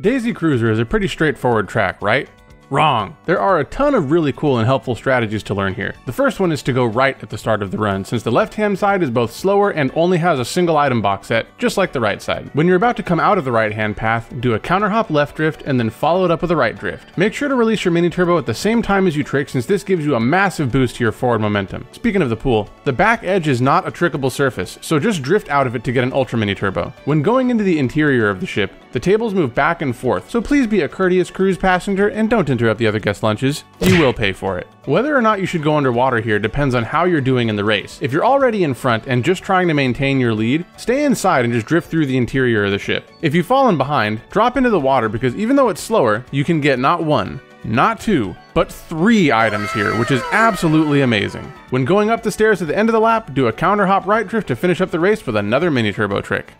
Daisy Cruiser is a pretty straightforward track, right? Wrong. There are a ton of really cool and helpful strategies to learn here. The first one is to go right at the start of the run, since the left hand side is both slower and only has a single item box set, just like the right side. When you're about to come out of the right hand path, do a counter hop left drift and then follow it up with a right drift. Make sure to release your mini turbo at the same time as you trick since this gives you a massive boost to your forward momentum. Speaking of the pool, the back edge is not a trickable surface, so just drift out of it to get an ultra mini turbo. When going into the interior of the ship, the tables move back and forth, so please be a courteous cruise passenger and don't interrupt the other guest lunches. You will pay for it. Whether or not you should go underwater here depends on how you're doing in the race. If you're already in front and just trying to maintain your lead, stay inside and just drift through the interior of the ship. If you've fallen behind, drop into the water because even though it's slower, you can get not one, not two, but three items here, which is absolutely amazing. When going up the stairs at the end of the lap, do a counter hop right drift to finish up the race with another mini turbo trick.